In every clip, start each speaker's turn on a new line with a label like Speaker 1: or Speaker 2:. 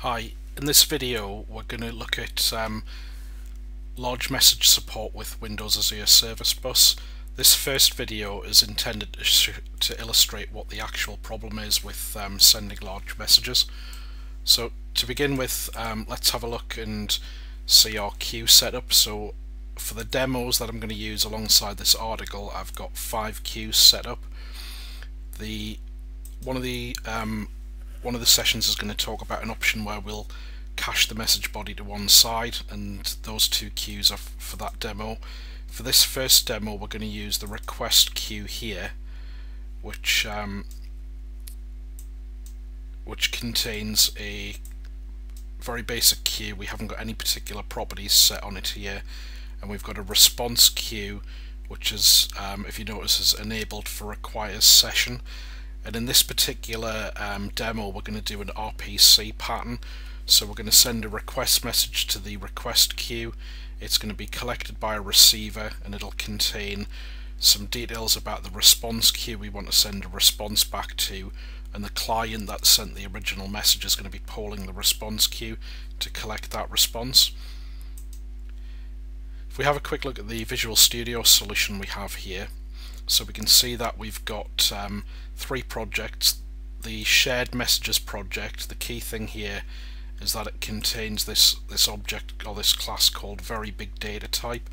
Speaker 1: Hi, in this video we're going to look at um, large message support with Windows Azure Service Bus. This first video is intended to, to illustrate what the actual problem is with um, sending large messages. So to begin with, um, let's have a look and see our queue setup. So for the demos that I'm going to use alongside this article, I've got five queues set up. The one of the um, one of the sessions is going to talk about an option where we'll cache the message body to one side and those two queues are for that demo. For this first demo we're going to use the request queue here which um, which contains a very basic queue. We haven't got any particular properties set on it here and we've got a response queue which is, um, if you notice, is enabled for requires session and in this particular um, demo we're going to do an RPC pattern. So we're going to send a request message to the request queue. It's going to be collected by a receiver and it'll contain some details about the response queue we want to send a response back to. And the client that sent the original message is going to be polling the response queue to collect that response. If we have a quick look at the Visual Studio solution we have here, so we can see that we've got um, three projects. The shared messages project, the key thing here is that it contains this, this object or this class called very big data type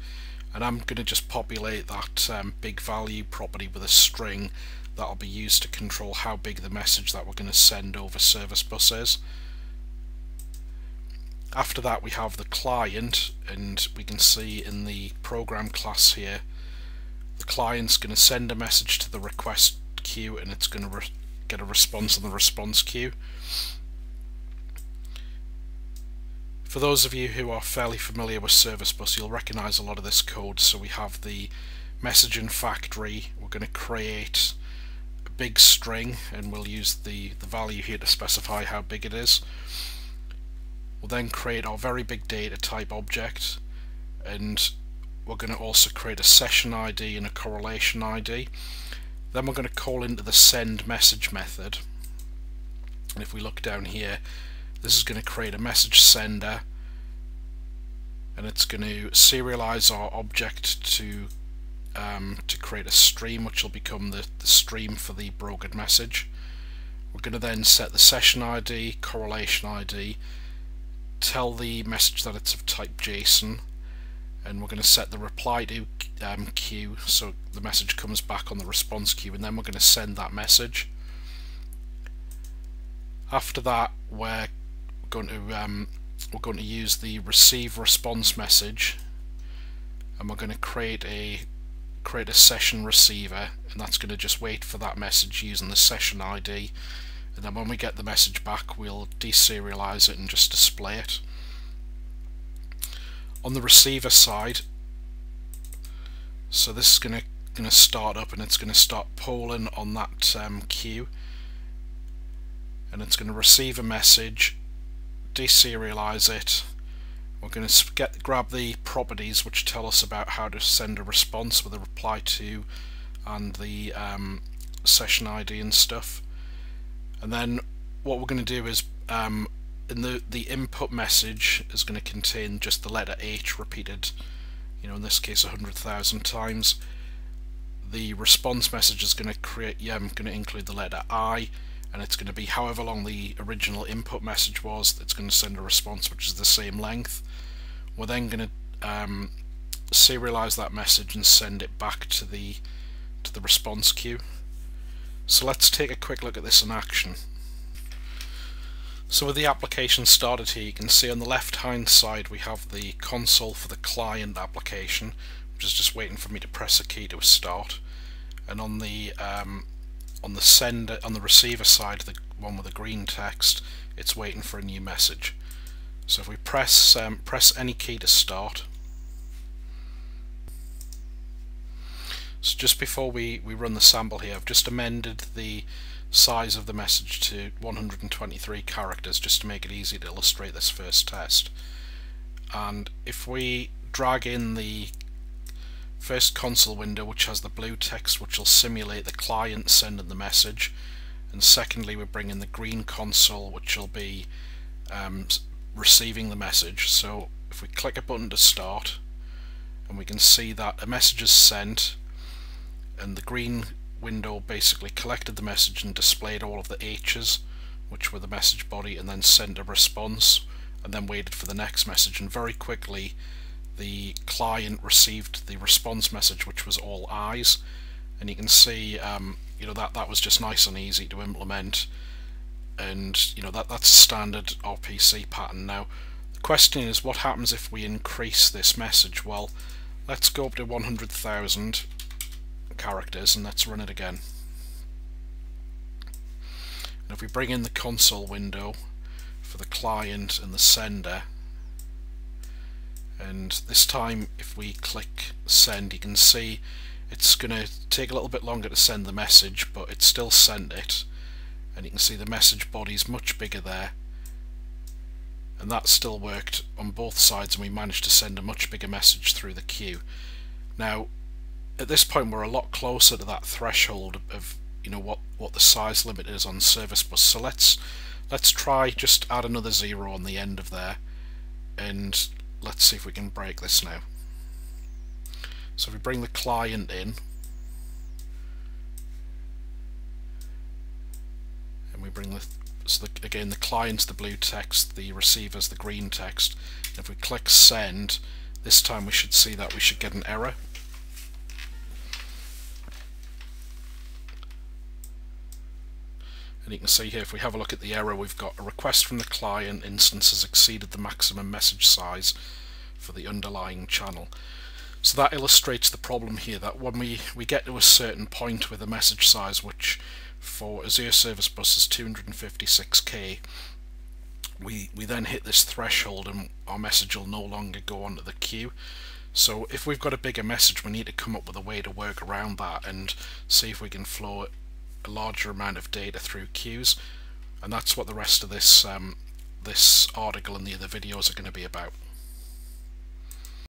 Speaker 1: and I'm going to just populate that um, big value property with a string that'll be used to control how big the message that we're going to send over service bus is. After that we have the client and we can see in the program class here the client's going to send a message to the request queue and it's going to get a response on the response queue. For those of you who are fairly familiar with Service Bus, you'll recognize a lot of this code. So we have the messaging factory. We're going to create a big string and we'll use the, the value here to specify how big it is. We'll then create our very big data type object and we're going to also create a session ID and a correlation ID. Then we're going to call into the send message method. And if we look down here, this is going to create a message sender and it's going to serialize our object to um, to create a stream which will become the, the stream for the brokered message. We're going to then set the session ID, correlation ID, tell the message that it's of type JSON and we're going to set the reply to um, queue so the message comes back on the response queue and then we're going to send that message. After that we're going to um, we're going to use the receive response message and we're going to create a create a session receiver and that's going to just wait for that message using the session ID and then when we get the message back we'll deserialize it and just display it on the receiver side. So this is going to going to start up and it's going to start polling on that um, queue. And it's going to receive a message deserialize it. We're going to get grab the properties which tell us about how to send a response with a reply to and the um, session ID and stuff. And then what we're going to do is um, and the the input message is going to contain just the letter H repeated you know in this case a hundred thousand times. The response message is going to create yeah I'm going to include the letter I and it's going to be however long the original input message was it's going to send a response which is the same length. We're then going to um, serialize that message and send it back to the to the response queue. So let's take a quick look at this in action so with the application started here, you can see on the left hand side we have the console for the client application, which is just waiting for me to press a key to start. And on the um, on the sender on the receiver side, the one with the green text, it's waiting for a new message. So if we press um, press any key to start, so just before we we run the sample here, I've just amended the size of the message to 123 characters just to make it easy to illustrate this first test and if we drag in the first console window which has the blue text which will simulate the client sending the message and secondly we bring in the green console which will be um, receiving the message. So if we click a button to start, and we can see that a message is sent, and the green window basically collected the message and displayed all of the H's, which were the message body, and then sent a response, and then waited for the next message. And very quickly, the client received the response message, which was all eyes. and you can see, um, you know, that that was just nice and easy to implement and you know that that's a standard RPC pattern now the question is what happens if we increase this message well let's go up to 100,000 characters and let's run it again. And if we bring in the console window for the client and the sender and this time if we click send you can see it's going to take a little bit longer to send the message but it still sent it. And you can see the message body is much bigger there. And that still worked on both sides and we managed to send a much bigger message through the queue. Now at this point we're a lot closer to that threshold of you know what what the size limit is on service bus so let's let's try just add another zero on the end of there and let's see if we can break this now so if we bring the client in and we bring the so the, again the client's the blue text, the receiver's the green text. And if we click send, this time we should see that we should get an error. And you can see here, if we have a look at the error, we've got a request from the client instance has exceeded the maximum message size for the underlying channel. So that illustrates the problem here, that when we, we get to a certain point with a message size which for Azure Service Bus is 256k, we, we then hit this threshold and our message will no longer go onto the queue. So if we've got a bigger message, we need to come up with a way to work around that and see if we can flow a larger amount of data through queues. And that's what the rest of this um, this article and the other videos are going to be about.